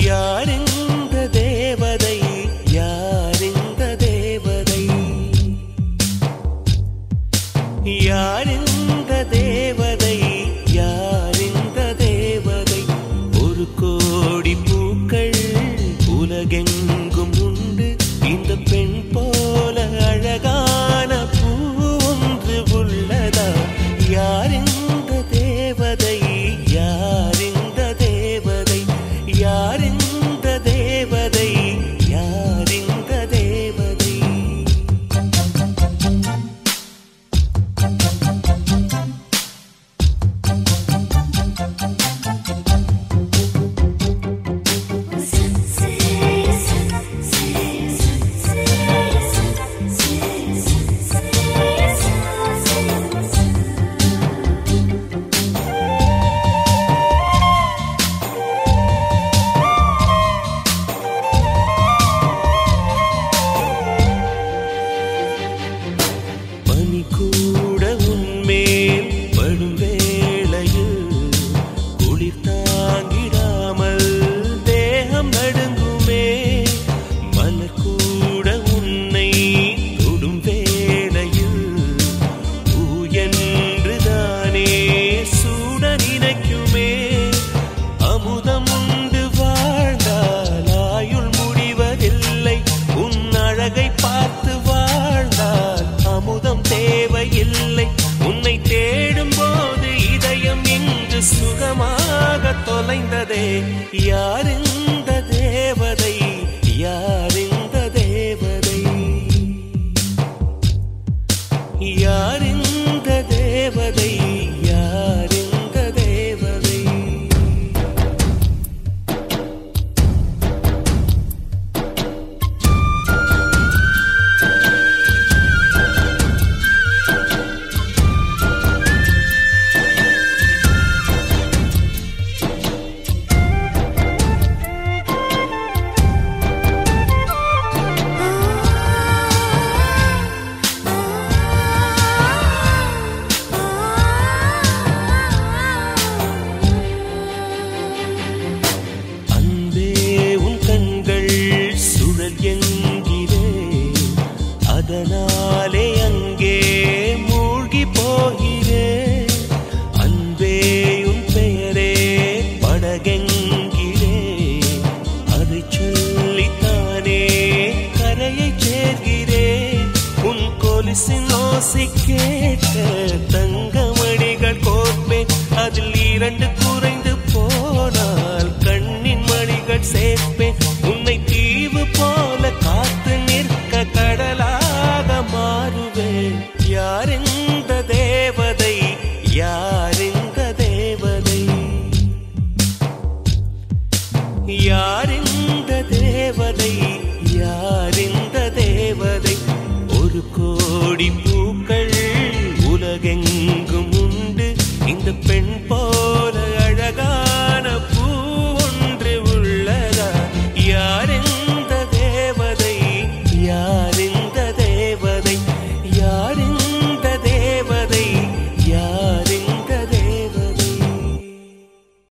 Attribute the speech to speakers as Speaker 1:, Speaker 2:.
Speaker 1: யாருங்க பரிசின் ஓசை கேட்ட தங்கமணிகள் கோர்ப்பேன் அதில் இரண்டு குறைந்து போனான் ஒரு கோடி பூக்கள் உலகெங்கும் உண்டு. இந்த பெண் போ